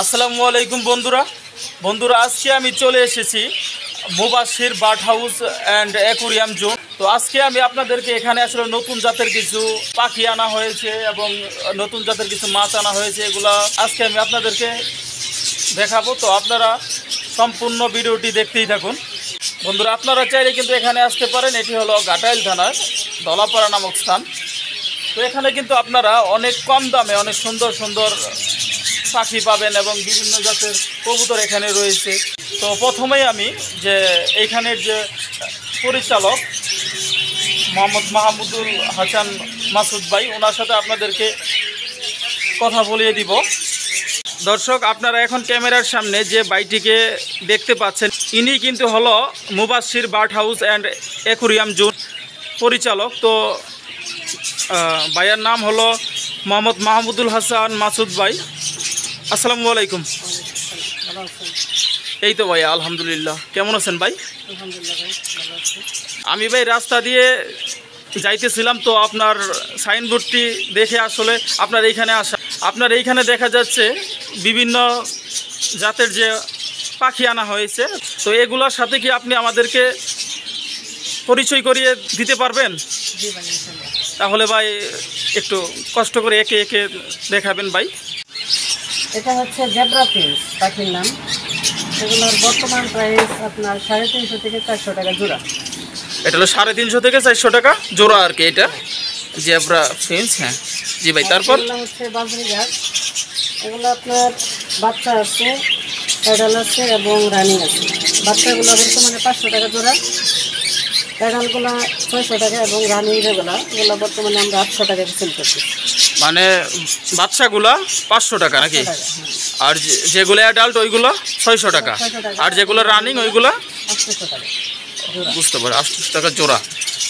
আসসালামু আলাইকুম বন্ধুরা। বন্ধুরা, আজকে আমি চলে এসেছি Mubasir bird house and aquarium zone. তো আজকে আমি আপনাদেরকে এখানে আসলে নতুন জাতের কিছু পাখি আনা হয়েছে এবং নতুন জাতের কিছু মাছ আনা হয়েছে, এগুলা আজকে আমি আপনাদেরকে দেখাবো। তো আপনারা সম্পূর্ণ ভিডিওটি দেখতেই থাকুন। বন্ধুরা, আপনারা চাইলে কিন্তু এখানে আসতে পারেন। এটি হলো গাটাইল থানার দলাপাড়া নামক স্থান। তো এখানে কিন্তু আপনারা অনেক কম দামে, অনেক সুন্দর সুন্দর পাখি পাবেন এবং বিভিন্ন জাতের কবুতর এখানে রয়েছে। তো প্রথমেই আমি যে এইখানের যে পরিচালক মোহাম্মদ মাহমুদুল হাসান মাসুদ ভাই ওনার সাথে আপনাদেরকে কথা বলিয়ে দিব। দর্শক আপনারা এখন ক্যামেরার সামনে যে বাইটিকে দেখতে পাচ্ছেন ইনি কিন্তু হলো Mubasir bird house and aquarium zone পরিচালক। তো আহ, ভাইয়ের নাম হলো মোহাম্মদ মাহমুদুল হাসান মাসুদ ভাই। আসসালামু আলাইকুম। এই তো ভাই আলহামদুলিল্লাহ। কেমন আছেন ভাই? আমি ভাই রাস্তা দিয়ে যাইতেছিলাম তো আপনার সাইনবোর্ডটি দেখে আসলে আপনার এইখানে আসা আপনার এইখানে দেখা যাচ্ছে বিভিন্ন জাতের যে পাখি আনা হয়েছে। তো এগুলোর সাথে কি আপনি আমাদেরকে পরিচয় করিয়ে দিতে পারবেন? তাহলে ভাই একটু কষ্ট করে একে একে দেখাবেন ভাই। এটা হচ্ছে জেব্রা ফিন্স পাখির নাম। এগুলোর বর্তমান প্রাইস আপনার সাড়ে তিনশো থেকে চারশো টাকা জোড়া। এটা হলো সাড়ে তিনশো থেকে চারশো টাকা জোড়া আর কি এটা। জেব্রা ফিন্স হ্যাঁ। জি ভাই তারপর? এগুলো হচ্ছে বাজরি গাছ। এগুলো আপনার বাচ্চা আছে প্যাডাল আছে এবং রানিং আছে। বাচ্চাগুলো বর্তমানে পাঁচশো টাকা জোড়া। প্যাডালগুলো ছয়শো টাকা এবং রানিং যেগুলো এগুলো বর্তমানে আমরা আটশো টাকা সেল করছি। মানে বাচ্চাগুলা পাঁচশো টাকা নাকি? হ্যাঁ। আর যেগুলো অ্যাডাল্ট ওইগুলো ছয়শো টাকা। আর যেগুলো রানিং ওইগুলো বুঝতে পারি আটশো টাকা জোড়া।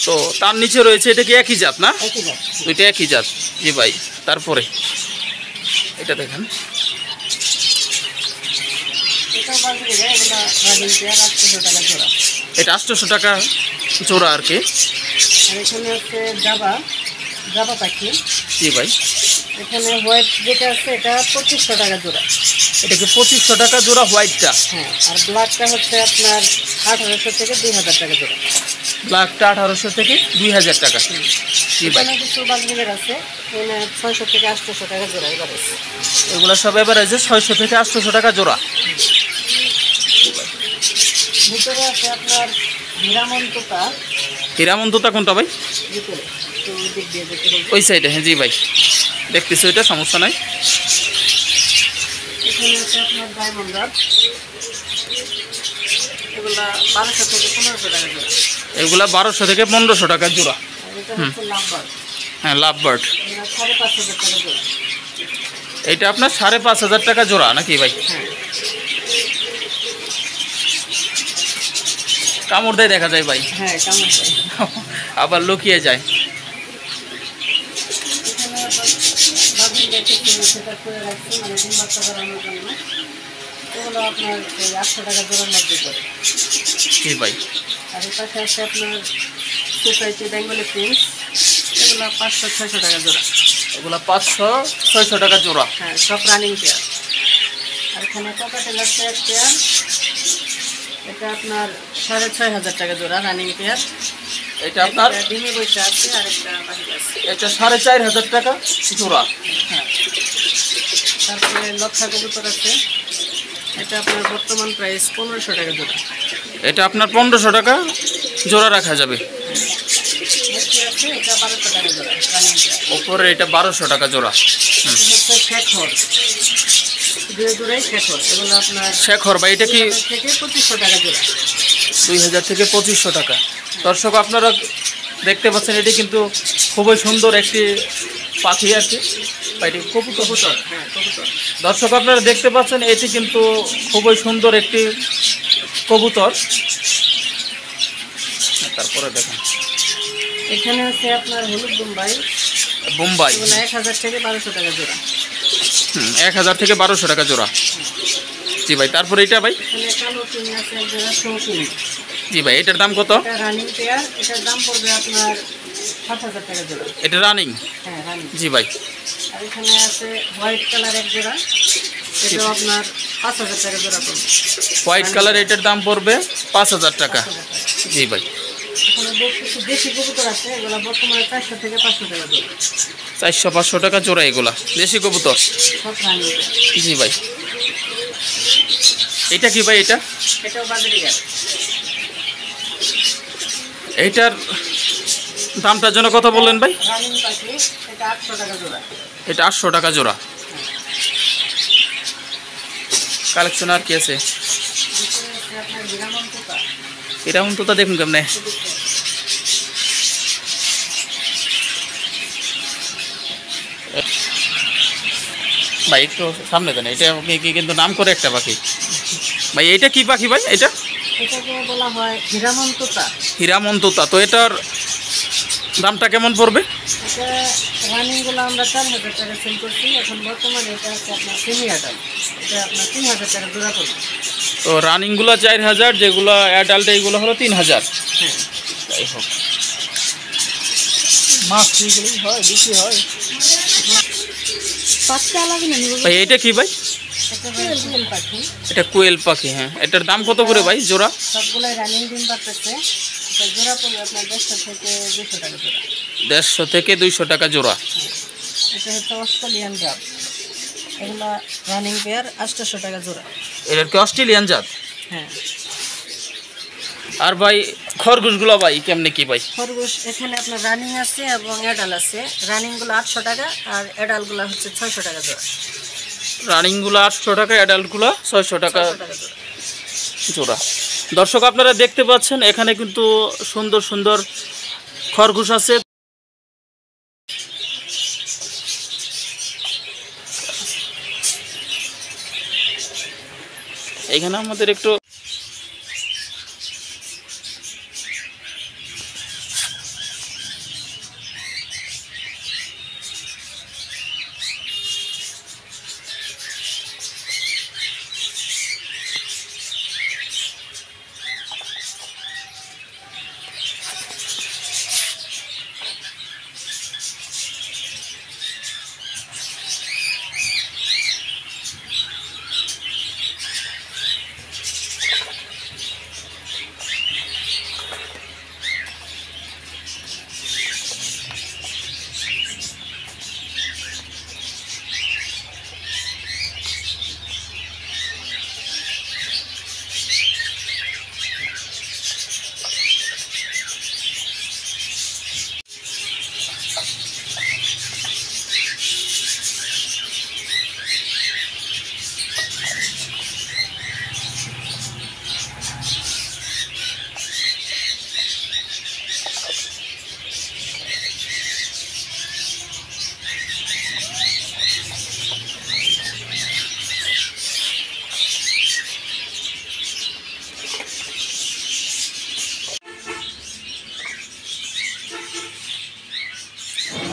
তো তার নিচে রয়েছে এটা কি একই জাত না? দুইটা একই জাত। জি ভাই তারপরে এটা দেখেন। এটা আটশোশো টাকা জোড়া আর কি। এখানে আছে জাবা জাবা পাখি। জি ভাই। এখানে হোয়াইট যেটা আছে এটা পঁচিশশো টাকা জোড়া। এটা কি পঁচিশশো টাকা জোড়া হোয়াইটটা হ্যাঁ আর ব্ল্যাকটা হচ্ছে আপনার আঠারোশো থেকে দুই হাজার টাকা জোড়া। ব্ল্যাকটা আঠারোশো থেকে দুই হাজার টাকা। ভাই। এখানে কিছু আছে ছয়শো থেকে আটশোশো টাকা জোড়া এবার এগুলো সব এভারেজে ছয়শো থেকে আটশোশো টাকা জোড়া। ভিতরে আছে আপনার হীরামন্ততা। হীরামন্ততা কোনটা ভাই? ভিতরে। ওই সাইডে হ্যাঁ জি ভাই। দেখতেছি ওইটা সমস্যা নাই। এগুলা বারোশো থেকে পনেরোশো টাকা জোড়া। এটা হ্যাঁ লাভ বার্ড এইটা আপনার সাড়ে পাঁচ হাজার টাকা জোড়া নাকি ভাই? হ্যাঁ। কামড় দেয় দেখা যায় ভাই। হ্যাঁ আবার লুকিয়ে যায়। করে রাখছি মানে ডিম বাচ্চা করানোর জন্য আপনার ওই আটশো টাকা জোড়ার মধ্যে পড়ে জি ভাই? আর এর পাশে আছে আপনার সোসাইটি বেঙ্গলি প্রিন্স এগুলো পাঁচশো ছয়শো টাকা জোড়া। এগুলা পাঁচশো ছয়শো টাকা জোড়া হ্যাঁ সব রানিং পেয়ার আর এখানে ককাটেল আছে এক পেয়ার এটা আপনার সাড়ে ছয় হাজার টাকা জোড়া রানিং পেয়ার এটা আপনার ডিমে আছে আর একটা বাহির আছে। এটা সাড়ে চার হাজার টাকা জোড়া। হ্যাঁ। তারপরে লক্ষা কবুতর আছে। এটা আপনার বর্তমান প্রাইস পনেরোশো টাকা জোড়া। এটা আপনার পনেরোশো টাকা জোড়া রাখা যাবে। আছে ওপরে এটা বারোশো টাকা জোড়া। শেখর। শেখর ভাই এটা কি? দুই হাজার থেকে পঁচিশশো টাকা দর্শক আপনারা দেখতে পাচ্ছেন এটি কিন্তু খুবই সুন্দর একটি পাখি আর দর্শক আপনারা দেখতে পাচ্ছেন এটি কিন্তু খুবই সুন্দর একটি কবুতর। তারপরে দেখেন। এখানে আছে আপনার হলুদ বোম্বাই। বোম্বাই। এক হাজার থেকে বারোশো টাকা জোড়া। হুম, এক হাজার থেকে বারোশো টাকা জোড়া। জি ভাই তারপরে এটা ভাই? জি ভাই এটার দাম কত? রানিং পেয়ার এটার দাম পড়বে আপনার সাত হাজার টাকা জোড়া। এটা রানিং হ্যাঁ রানিং জি ভাই। আর এখানে আছে হোয়াইট কালার এক জোড়া। এটাও আপনার পাঁচ হাজার টাকা জোড়া পড়বে। হোয়াইট কালার এটার দাম পড়বে পাঁচ হাজার টাকা। জি ভাই। চারশো পাঁচশো টাকা জোড়া। এগুলা দেশি কবুতর। জি ভাই। এটা কি ভাই এটা? এইটার দামটার জন্য কথা বললেন ভাই? এটা আটশো টাকা জোড়া। কালেকশন আর কি আছে? এরকম তো তা দেখুন কেমনে। ভাই একটু সামনে দেন এটা আপনি কি কিন্তু নাম করে একটা পাখি। ভাই এটা কি পাখি ভাই এটা? বলা হয় হিরামন হীরামন্ততা তো এটার দামটা কেমন পড়বে? রানিংগুলো আমরা চার হাজার টাকা সেল করছি। এখন বর্তমানে এটা আছে আপনার সেমি আটাল এটা আপনার তিন হাজার টাকা জোড়া পড়বে। তো রানিংগুলো চার হাজার যেগুলো অ্যাডাল্ট এইগুলো হলো তিন হাজার। হ্যাঁ। যাই হোক। মাছ এইগুলোই হয় বিক্রি হয়। ভাই এটা কি ভাই? এটা কোয়েল পাখি। হ্যাঁ। এটার দাম কত করে ভাই জোড়া? সবগুলোই রানিং ডিম পাচ্ছে জোড়া পড়বে আপনার দেড়শো থেকে দুশো টাকা জোড়া। দেড়শো থেকে দুইশো টাকা জোড়া। এটা হচ্ছে অস্ট্রেলিয়ান জাত। এগুলা রানিং পেয়ার আটশোশো টাকা জোড়া। এটার কি অস্ট্রেলিয়ান জাত? হ্যাঁ। আর ভাই খরগোশগুলো ভাই কেমনে কি ভাই? খরগোশ এখানে আপনার রানিং আছে এবং অ্যাডাল আছে। রানিংগুলো আটশো টাকা আর অ্যাডালগুলো হচ্ছে ছয়শো টাকা জোড়া। রানিংগুলো আটশো টাকা অ্যাডাল্টগুলো ছয়শো টাকা জোড়া। দর্শক আপনারা দেখতে পাচ্ছেন এখানে কিন্তু সুন্দর সুন্দর খরগোশ আছে। এখানে আমাদের একটু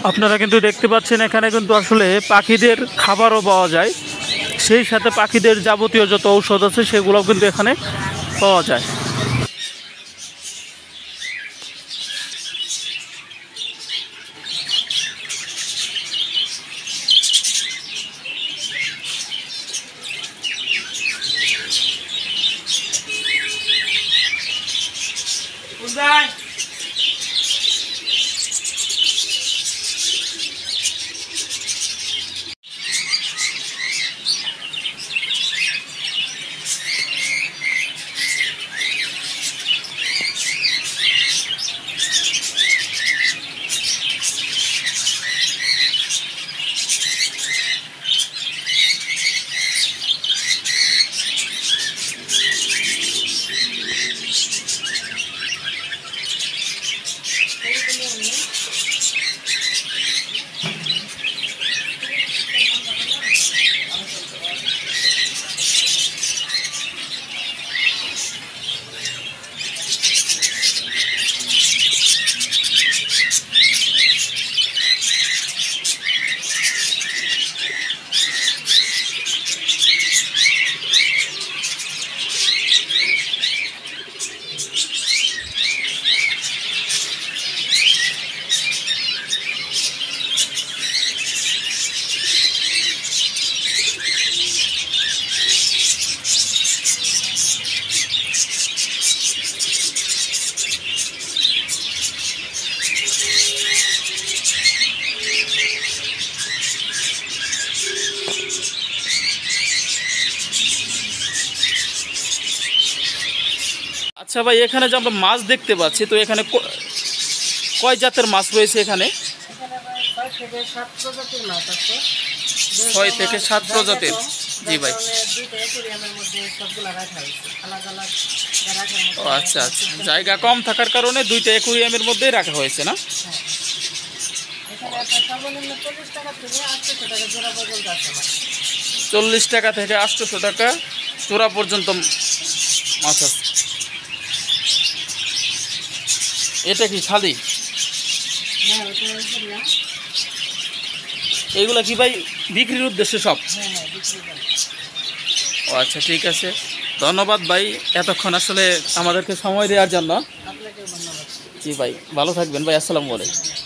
আপনারা কিন্তু দেখতে পাচ্ছেন এখানে কিন্তু আসলে পাখিদের খাবারও পাওয়া যায় সেই সাথে পাখিদের যাবতীয় যত ঔষধ আছে সেগুলোও কিন্তু এখানে পাওয়া যায় Bye. আচ্ছা ভাই এখানে যে আমরা মাছ দেখতে পাচ্ছি তো এখানে কয় জাতের মাছ রয়েছে এখানে? ছয় থেকে সাত প্রজাতির জি ভাই। ও আচ্ছা আচ্ছা। জায়গা কম থাকার কারণে দুইটা অ্যাকুরিয়ামের মধ্যেই রাখা হয়েছে না? হ্যাঁ। চল্লিশ টাকা থেকে চল্লিশ টাকা আটশোশো টাকা চূড়া পর্যন্ত মাছ আছে। এটা কি খালি? এইগুলো ওটা এইগুলা কি ভাই বিক্রির উদ্দেশ্যে সব? হ্যাঁ হ্যাঁ ও আচ্ছা ঠিক আছে। ধন্যবাদ ভাই এতক্ষণ আসলে আমাদেরকে সময় দেওয়ার জন্য। জি ভাই ভালো থাকবেন ভাই আসসালামু আলাইকুম।